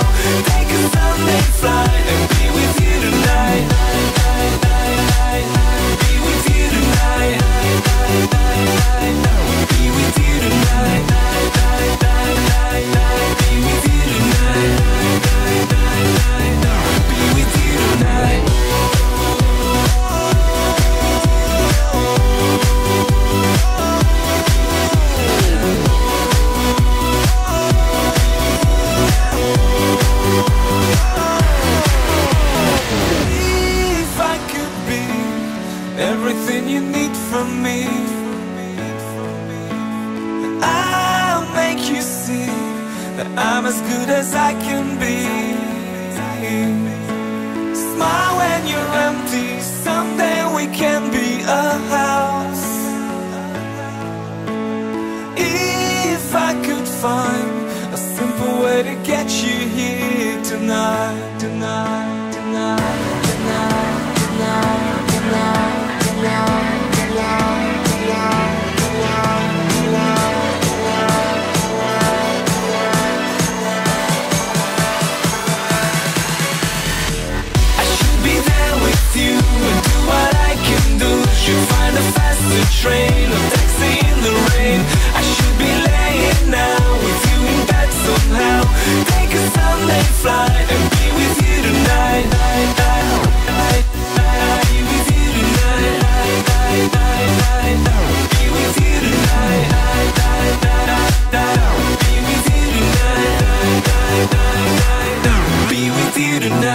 now They can fly, they fly everything you need from me. I'll make you see that I'm as good as I can be. Smile when you're empty, someday we can be a house. If I could find a simple way to get you here tonight, tonight. you tonight